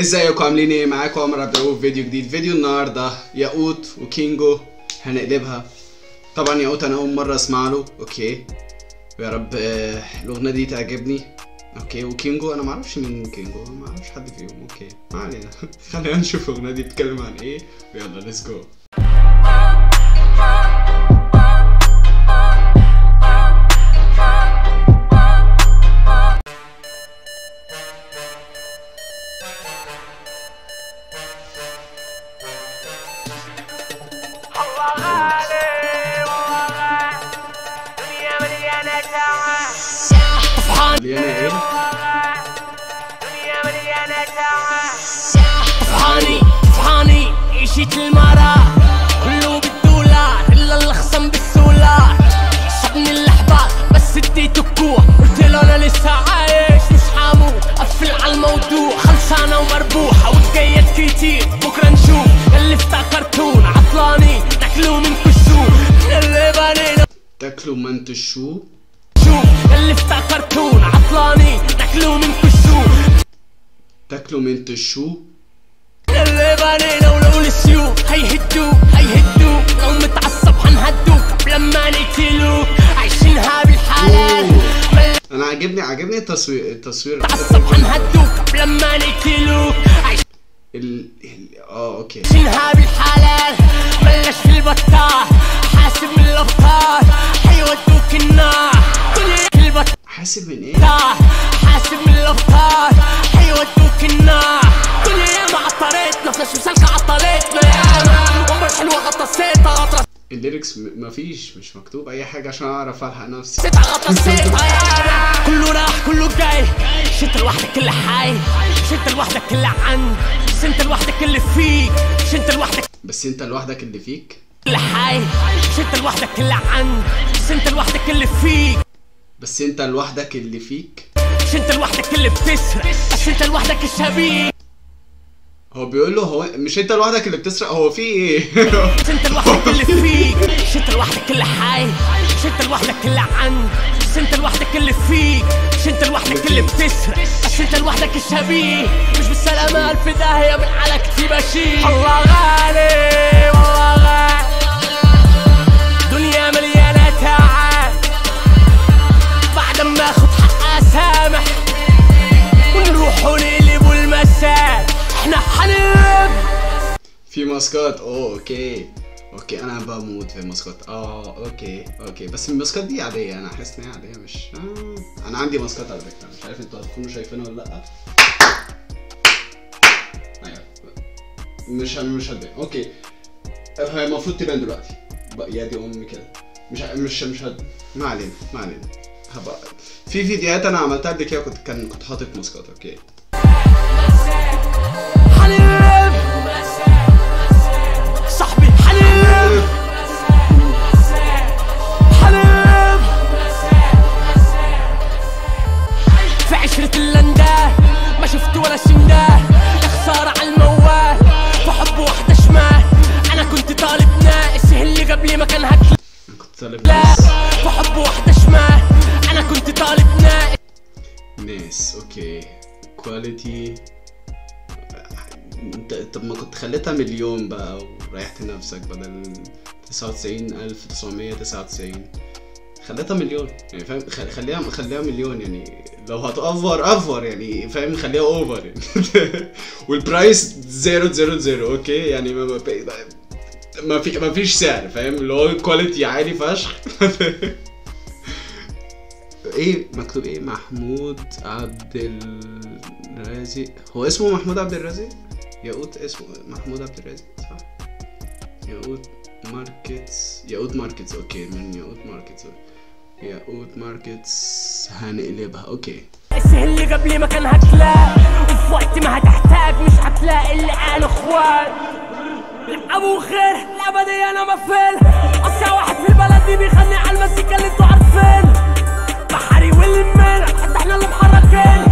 ازيكم عاملين إيه معاكم عمر عبد الرؤوف فيديو جديد فيديو النهارده ياقوت وكينجو هنقلبها طبعا ياقوت أنا اول مره اسمع له okay يا رب الاغنيه دي تعجبني okay وكينجو أنا ما أعرفش مين كينجو ما أعرفش حد فيهم okay ما علينا خلينا نشوف الاغنيه دي بتتكلم عن إيه ويلا let's go مليانه إيه دنيا مليانة تعب طفحاني طفحاني عيشة المرا كله بالدولار إلا الخصم بالسولار شبني اللحظات بس اديته كوع قلت له أنا لسه عايش مش حامو. قفل على الموضوع خلصانة ومربوحة. وتقيد كتير بكرة نشوف. اللي افتكرتون عطلاني تاكلوا من كشوف اللي بنينا تاكلوا منت الشو شوف اللي افتكرتون عطلاني تاكلوا من كشوف تاكلوا منت الشو اللي بنينا ولو السيوف هيهدوك هيهدوك لو متعصب حنهدوك قبل ما نقتلوك عايشينها بالحلال أنا عاجبني عاجبني التصوير التصوير. متعصب حنهدوك قبل ما نقتلوك ال... ال... آه أوكي. عايشينها بالحلال الليركس مفيش مش مكتوب أي حاجة عشان أعرف ألحق نفسي. ياما كله راح كله جاي. انت لوحدك اللي حي. انت لوحدك اللي عند. مش انت لوحدك اللي فيك. انت لوحدك بس أنت لوحدك اللي فيك؟ اللي حي. انت لوحدك اللي عند. مش انت لوحدك اللي فيك. بس أنت لوحدك اللي فيك؟ انت لوحدك اللي بتسرق. بس انت لوحدك الشبيه هو بيقول له هو مش انت لوحدك اللي بتسرق هو في إيه؟ مش انت لوحدك اللي فيك مش انت لوحدك اللي حي مش انت لوحدك اللي عند مش انت لوحدك اللي فيك مش انت لوحدك اللي بتسرق بس انت لوحدك الشبيه مش بالسلامة ألف داهية من على كتيب اشيل الله غالي والله ماسكات أوه أوكي. okay أنا بموت في ال masks ات. آه okay okay. بس ال masks ات دي عادية أنا حاسس ان هي عادية مش آه. أنا عندي masks ات على فكرة. مش عارف أنتوا هتكونوا شايفينها ولا لأ. أيوه. مش مش هتبان okay. هي المفروض تبان دلوقتي. يا دي أمي كده. مش مش مش هد... ما علينا ما علينا. هبقى في فيديوهات أنا عملتها قبل كده كنت كان كنت حاطط masks ات. okay. nice okay quality انت طب ما كنت خليتها مليون بقى وريحت نفسك بدل 99999 خليتها مليون يعني فاهم؟ خليها خليها مليون يعني لو هت over أ over يعني فاهم؟ خليها over يعني. وال price zero zero zero okay يعني ما ما, ما في ما فيش سعر فاهم؟ اللي هو quality عالي فشخ. إيه مكتوب إيه؟ محمود عبد الرازق هو اسمه محمود عبد الرازق ياقوت اسمه محمود عبد الرازق صح؟ ياقوت ماركتس ياقوت ماركتس okay من ياقوت ماركتس. ياقوت ماركتس هنقلبها okay. السهل اللي قبلي ما كان هتلاقي وفي وقت ما هتحتاج مش هتلاقي اللي قال إخوان. أبو خير الابدية أنا مفل أصيع واحد في البلد دي بيغني على المزيكا اللي أنتوا عارفين. بحري والمن حتى إحنا اللي محركين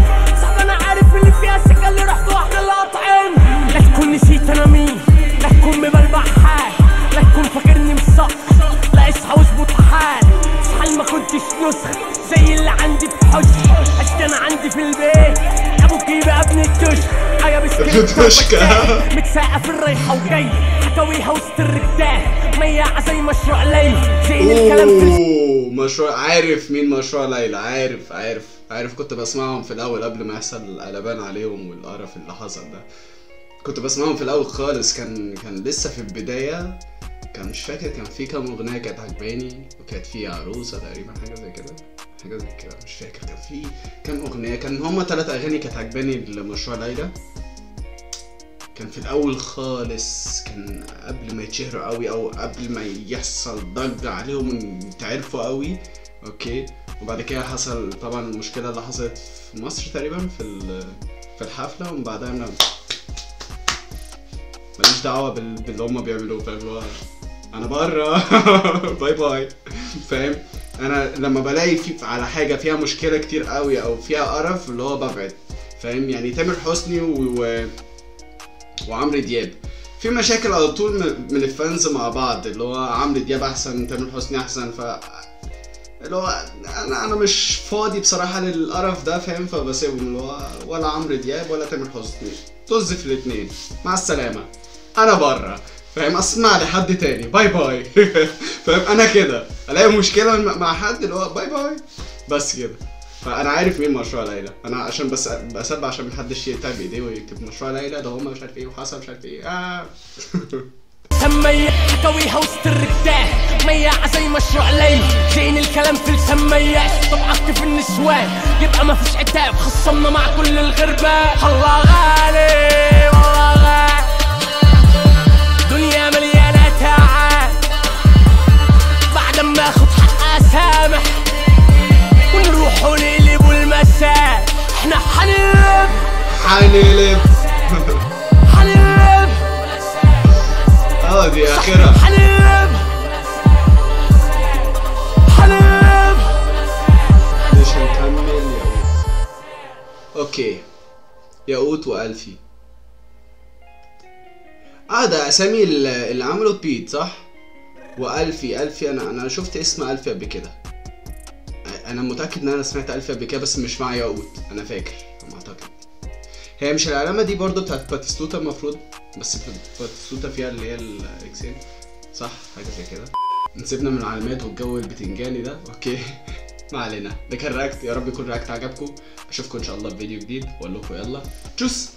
صعب أنا عارف اللي فيها السكه اللي رحتوا إحنا اللي قاطعين لا تكون نسيت أنا مين؟ لا تكون مبلبع حال. لا تكون فاكرني مصح لا اصحى واظبط حال. اصحى ما كنتش نسخ زي اللي عندي في عشت أنا عندي في البيت. أبوك يبقى ابن التش بس بتوشكا. متساقة في الريحة وجاي. حكاويها وسط الرجال. مياعة زي مشروع ليلى. زين الكلام مشروع عارف مين مشروع ليلى؟ عارف عارف عارف. كنت بسمعهم في الأول قبل ما يحصل القلبان عليهم والقرف اللي حصل ده. كنت بسمعهم في الأول خالص. كان كان لسه في البداية. كان مش فاكر كان في كام أغنية كانت عجباني وكانت في عروسة تقريبا حاجة زي كده. حاجة زي كده مش فاكر. كان في كام أغنية كان هما ثلاث أغاني كانت عجباني لمشروع ليلى. كان في الأول خالص كان قبل ما يتشهروا قوي أو قبل ما يحصل ضجة عليهم يتعرفوا قوي. okay. وبعد كده حصل طبعا المشكلة اللي حصلت في مصر تقريبا في في الحفلة ومن بعدها أنا ماليش بال- باللي هما بيعملوه فاهم؟ أنا بره. bye bye. فاهم؟ أنا لما بلاقي في على حاجة فيها مشكلة كتير قوي أو فيها قرف اللي هو ببعد. فاهم؟ يعني تامر حسني و... و... وعمرو دياب. في مشاكل على طول من الفانز مع بعض اللي هو عمرو دياب احسن تامر حسني احسن ف اللي هو أنا أنا مش فاضي بصراحة للقرف ده فاهم؟ فبسيبهم اللي هو ولا عمرو دياب ولا تامر حسني. طز في الاثنين مع السلامة. أنا بره. فاهم؟ أسمع لحد تاني. bye bye فاهم؟ أنا كده. ألاقي مشكلة مع حد اللي هو bye bye بس كده. فأنا عارف مين مشروع ليلى. أنا عشان بس بسبب عشان محدش يتعب ايديه ويكتب مشروع ليلى. ده هما مش عارف إيه وحصل مش عارف إيه. آه. سمية حكاويها وسط الرجال. مياعة زي مشروع ليلى. زين الكلام في السميات طبعك في النسوان. يبقى ما فيش عتاب. خصمنا مع كل الغربان الله غالي. إحنا حنلب حنلب حنلب آه دي اخرها حنلب حنلب مش هنكمل ياقوت أوكي. ياقوت وألفي. آه ده أسامي ال- اللي عملوا بيت صح؟ وألفي ألفي. أنا أنا شفت اسم ألفي قبل كده. أنا متأكد إن أنا سمعت ال V قبل كده بس مش مع ياقوت. أنا فاكر ما اعتقد هي مش العلامة دي برضو بتاعت باتيستوتا المفروض بس باتيستوتا فيها اللي هي ال X ين. صح؟ حاجة زي كده. نسيبنا من العلامات والجو البتنجاني ده. okay. ما علينا. ده كان react. يا رب يكون react عجبكم. أشوفكم إن شاء الله في فيديو جديد. وأقول لكم يلا. tschüss!